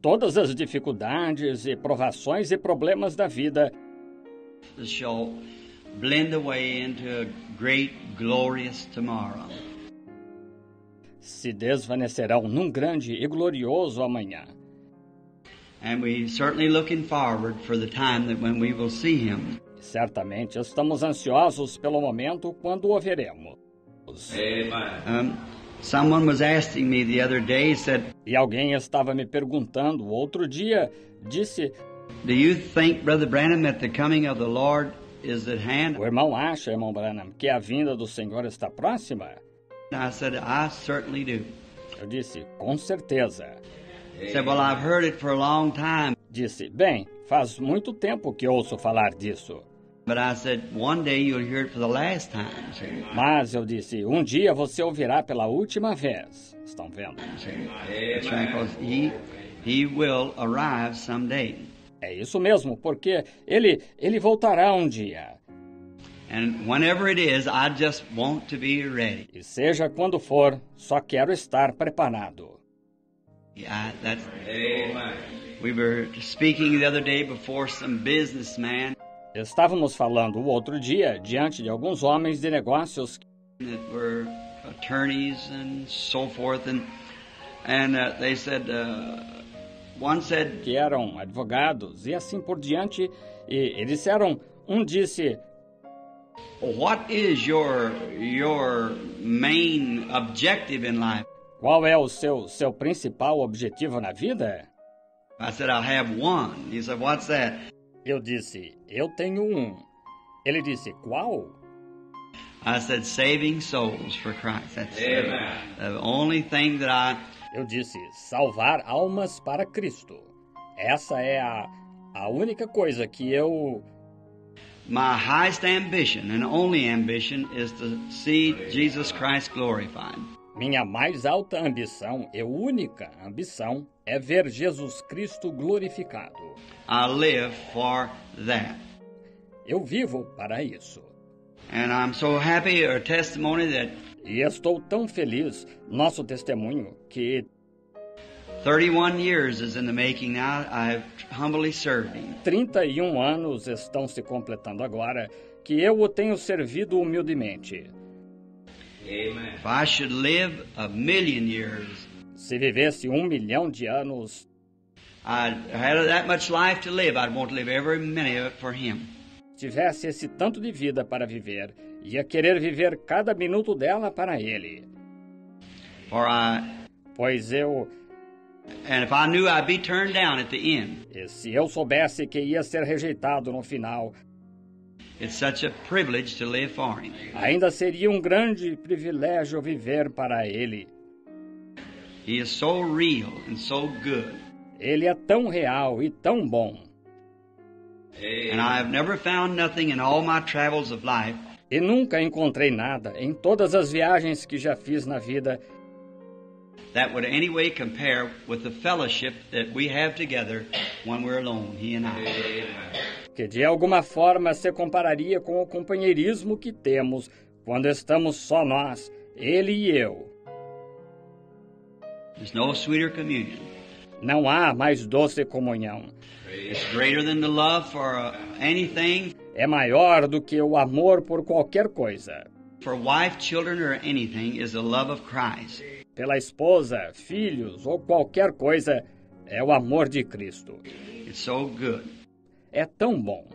Todas as dificuldades e provações e problemas da vida shall blend away into a great glorious tomorrow. se desvanecerão num grande e glorioso amanhã. And we certainly looking forward for the time that when we will see him. Certamente estamos ansiosos pelo momento quando o veremos. Someone was asking me the other day said, E alguém estava me perguntando outro dia, disse: "Do you think, Brother Branham, that the coming of the Lord is at hand?" O irmão acha, irmão Branham, que a vinda do Senhor está próxima? I said, "I certainly do." Eu disse: Com certeza. He said, "Well, I've heard it for a long time." Disse: Bem, faz muito tempo que ouço falar disso. But I said, one day you'll hear it for the last time. See? Mas eu disse: Um dia você ouvirá pela última vez. Estão vendo? He will arrive someday. É isso mesmo, porque ele ele voltará um dia. And whenever it is, I just want to be ready. E seja quando for, só quero estar preparado. Yeah, that's. We were speaking the other day before some businessman Estávamos falando o outro dia diante de alguns homens de negócios that were attorneys and so forth, and and uh, they said uh, one said, que eram advogados e assim por diante, e, e disseram, um disse, "What is your your main objective in life?" qual é o seu, seu principal objetivo na vida? I said, "I have one." He said, "What's that?" Eu disse, eu tenho um. Ele disse, qual? I said, "Saving souls for Christ." That's the, the only thing that I Eu disse, salvar almas para Cristo. Essa é a, a única coisa que eu. My highest ambition and only ambition is to see Jesus Christ glorified. Minha mais alta ambição e única ambição é ver Jesus Cristo glorificado. I live for that. Eu vivo para isso. And I'm so happy testimony that E estou tão feliz, nosso testemunho, que 31 years is in the making now. I've humbly served him. 31 anos estão se completando agora que eu o tenho servido humildemente. If I should live a million years, Se vivesse um milhão de anos, I had that much life to live. I'd want to live every minute of it for him. tivesse esse tanto de vida para viver, ia querer viver cada minuto dela para ele. For I, Pois eu, and if I knew I'd be turned down at the end, e se eu soubesse que ia ser rejeitado no final, ainda seria um grande privilégio viver para ele. He is so real and so good. Ele é tão real e tão bom. And I have never found nothing in all my travels of life E nunca encontrei nada em todas as viagens que já fiz na vida that would any way compare with the fellowship that we have together when we're alone, he and I. que de alguma forma se compararia com o companheirismo que temos quando estamos só nós, ele e eu. There's no sweeter communion. Não há mais doce comunhão. It's greater than the love for uh, anything, É maior do que o amor por qualquer coisa. for wife, children, or anything, is the love of Christ. Pela esposa, filhos ou qualquer coisa, é o amor de Cristo. It's so good. É tão bom.